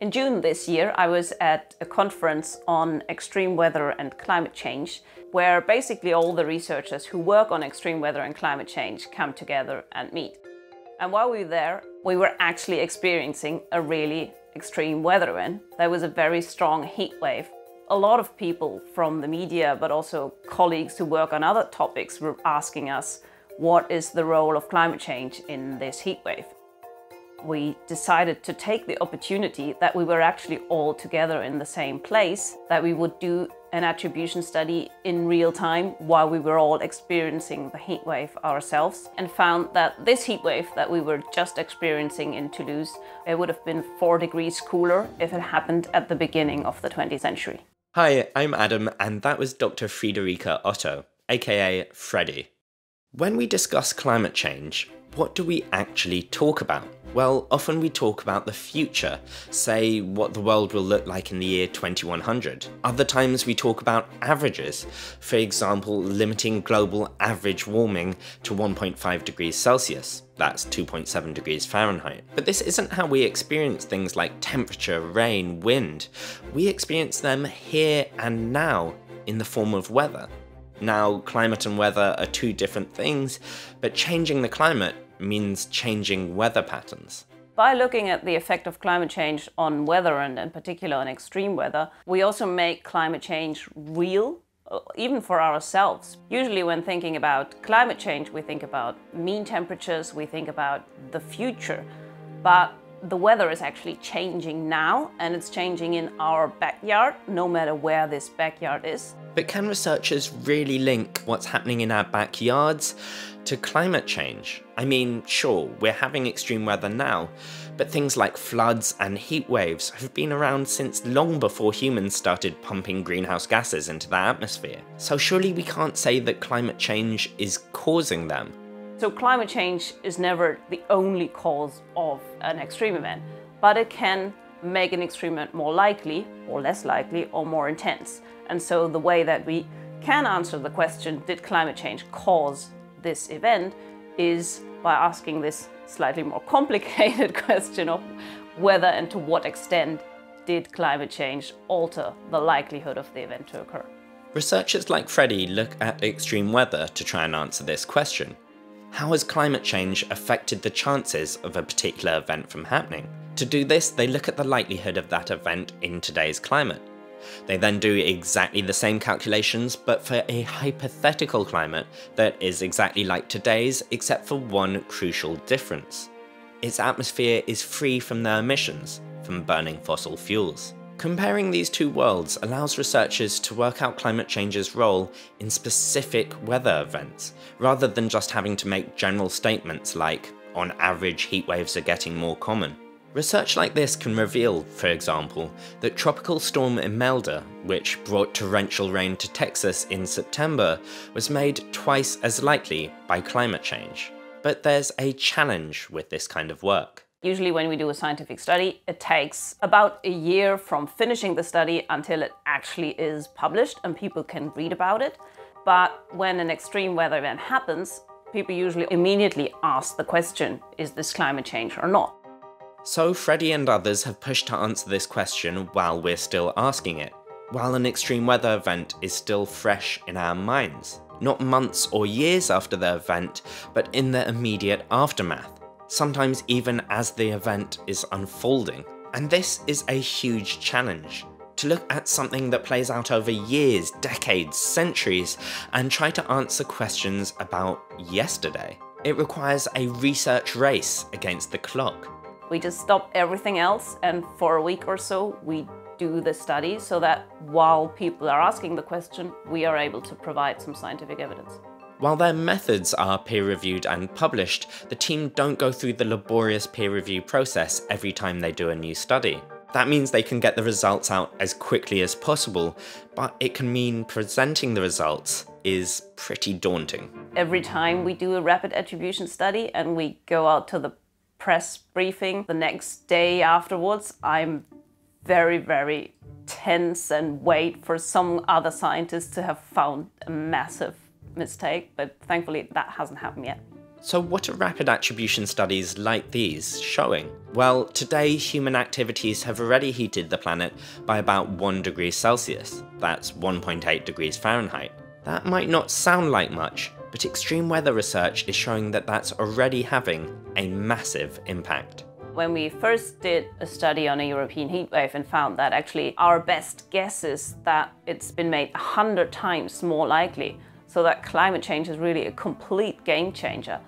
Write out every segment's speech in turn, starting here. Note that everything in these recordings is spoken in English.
In June this year, I was at a conference on extreme weather and climate change, where basically all the researchers who work on extreme weather and climate change come together and meet. And while we were there, we were actually experiencing a really extreme weather event. There was a very strong heat wave. A lot of people from the media, but also colleagues who work on other topics were asking us, what is the role of climate change in this heat wave? We decided to take the opportunity that we were actually all together in the same place, that we would do an attribution study in real time while we were all experiencing the heat wave ourselves and found that this heat wave that we were just experiencing in Toulouse, it would have been four degrees cooler if it happened at the beginning of the 20th century. Hi, I'm Adam and that was Dr. Friederike Otto, aka Fredi. When we discuss climate change, what do we actually talk about? Well, often we talk about the future, say what the world will look like in the year 2100. Other times we talk about averages, for example, limiting global average warming to 1.5 degrees Celsius. That's 2.7 degrees Fahrenheit. But this isn't how we experience things like temperature, rain, wind. We experience them here and now in the form of weather. Now, climate and weather are two different things, but changing the climate means changing weather patterns. By looking at the effect of climate change on weather and in particular on extreme weather, we also make climate change real, uh, even for ourselves. Usually when thinking about climate change, we think about mean temperatures, we think about the future, but the weather is actually changing now and it's changing in our backyard, no matter where this backyard is. But can researchers really link what's happening in our backyards to climate change? I mean, sure, we're having extreme weather now, but things like floods and heat waves have been around since long before humans started pumping greenhouse gases into the atmosphere. So surely we can't say that climate change is causing them. So climate change is never the only cause of an extreme event, but it can make an extreme event more likely, or less likely, or more intense. And so the way that we can answer the question, did climate change cause this event, is by asking this slightly more complicated question of whether and to what extent did climate change alter the likelihood of the event to occur. Researchers like Fredi look at extreme weather to try and answer this question. How has climate change affected the chances of a particular event from happening? To do this, they look at the likelihood of that event in today's climate. They then do exactly the same calculations, but for a hypothetical climate that is exactly like today's, except for one crucial difference. Its atmosphere is free from their emissions, from burning fossil fuels. Comparing these two worlds allows researchers to work out climate change's role in specific weather events, rather than just having to make general statements like, on average heatwaves are getting more common. Research like this can reveal, for example, that Tropical Storm Imelda, which brought torrential rain to Texas in September, was made twice as likely by climate change. But there's a challenge with this kind of work. Usually when we do a scientific study, it takes about a year from finishing the study until it actually is published and people can read about it. But when an extreme weather event happens, people usually immediately ask the question, is this climate change or not? So Fredi and others have pushed to answer this question while we're still asking it, while an extreme weather event is still fresh in our minds. Not months or years after the event, but in the immediate aftermath sometimes even as the event is unfolding. And this is a huge challenge. To look at something that plays out over years, decades, centuries, and try to answer questions about yesterday. It requires a research race against the clock. We just stop everything else and for a week or so we do the study so that while people are asking the question, we are able to provide some scientific evidence. While their methods are peer-reviewed and published, the team don't go through the laborious peer review process every time they do a new study. That means they can get the results out as quickly as possible, but it can mean presenting the results is pretty daunting. Every time we do a rapid attribution study and we go out to the press briefing the next day afterwards, I'm very, very tense and wait for some other scientists to have found a massive mistake, but thankfully that hasn't happened yet. So what are rapid attribution studies like these showing? Well, today human activities have already heated the planet by about 1 degree Celsius, that's 1.8 degrees Fahrenheit. That might not sound like much, but extreme weather research is showing that that's already having a massive impact. When we first did a study on a European heatwave and found that actually our best guess is that it's been made 100 times more likely, so that climate change is really a complete game changer,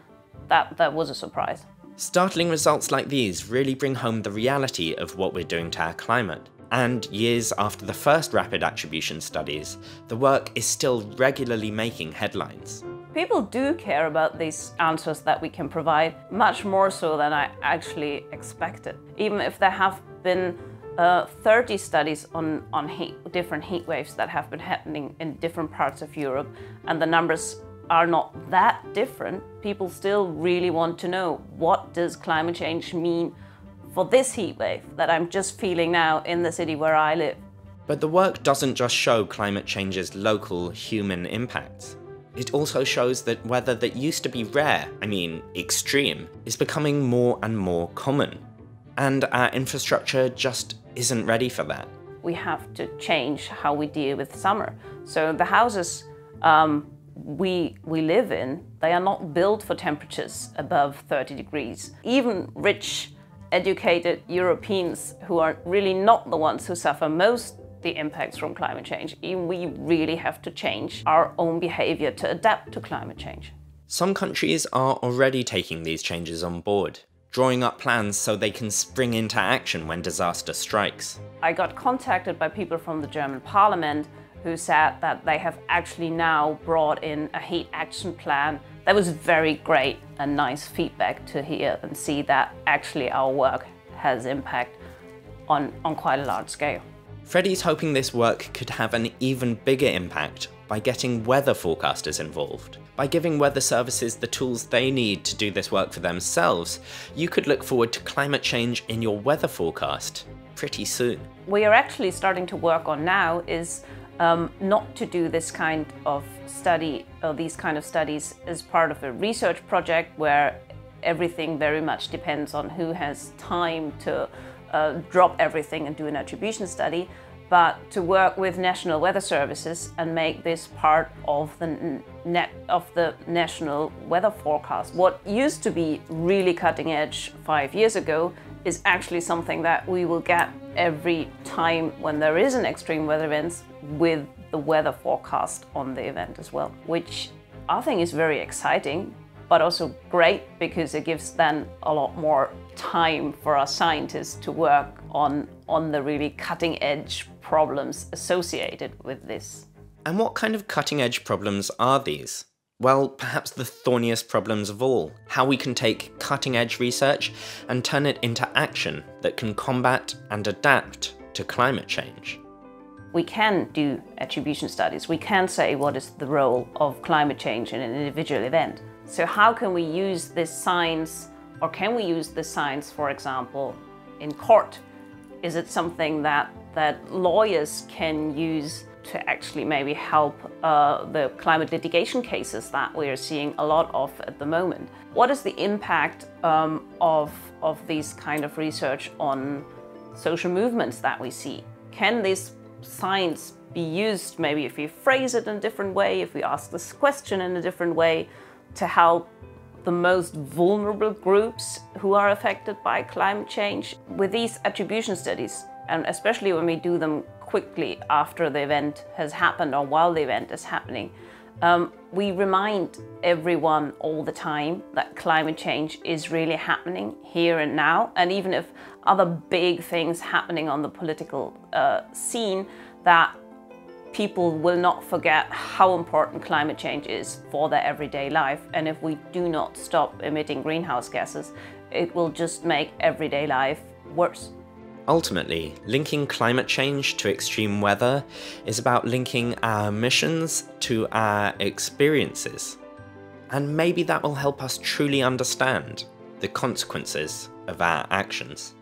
that, that was a surprise. Startling results like these really bring home the reality of what we're doing to our climate. And years after the first rapid attribution studies, the work is still regularly making headlines. People do care about these answers that we can provide, much more so than I actually expected. Even if there have been uh, 30 studies on, on heat, different heat waves that have been happening in different parts of Europe, and the numbers are not that different, people still really want to know what does climate change mean for this heat wave that I'm just feeling now in the city where I live. But the work doesn't just show climate change's local human impacts. It also shows that weather that used to be rare, I mean extreme, is becoming more and more common. And our infrastructure just isn't ready for that. We have to change how we deal with summer. So the houses um, we, we live in, they are not built for temperatures above 30 degrees. Even rich, educated Europeans who are really not the ones who suffer most the impacts from climate change. We really have to change our own behavior to adapt to climate change. Some countries are already taking these changes on board, drawing up plans so they can spring into action when disaster strikes. I got contacted by people from the German parliament who said that they have actually now brought in a heat action plan. That was very great and nice feedback to hear and see that actually our work has impact on, on quite a large scale. Fredi's hoping this work could have an even bigger impact by getting weather forecasters involved. By giving weather services the tools they need to do this work for themselves, you could look forward to climate change in your weather forecast pretty soon. What we are actually starting to work on now is um, not to do this kind of study or these kind of studies as part of a research project where everything very much depends on who has time to uh, drop everything and do an attribution study, but to work with national weather services and make this part of the net of the national weather forecast. What used to be really cutting edge five years ago is actually something that we will get every time when there is an extreme weather event with the weather forecast on the event as well, which I think is very exciting but also great because it gives then a lot more time for our scientists to work on, on the really cutting edge problems associated with this. And what kind of cutting edge problems are these? Well, perhaps the thorniest problems of all how we can take cutting edge research and turn it into action that can combat and adapt to climate change. We can do attribution studies. We can say what is the role of climate change in an individual event. So how can we use this science, or can we use this science, for example, in court? Is it something that, that lawyers can use to actually maybe help uh, the climate litigation cases that we are seeing a lot of at the moment? What is the impact um, of, of these kind of research on social movements that we see? Can this science be used maybe if we phrase it in a different way, if we ask this question in a different way, to help the most vulnerable groups who are affected by climate change. With these attribution studies, and especially when we do them quickly after the event has happened or while the event is happening, um, we remind everyone all the time that climate change is really happening here and now. And even if other big things happening on the political uh, scene, that people will not forget how important climate change is for their everyday life. And if we do not stop emitting greenhouse gases, it will just make everyday life worse. Ultimately, linking climate change to extreme weather is about linking our missions to our experiences. And maybe that will help us truly understand the consequences of our actions.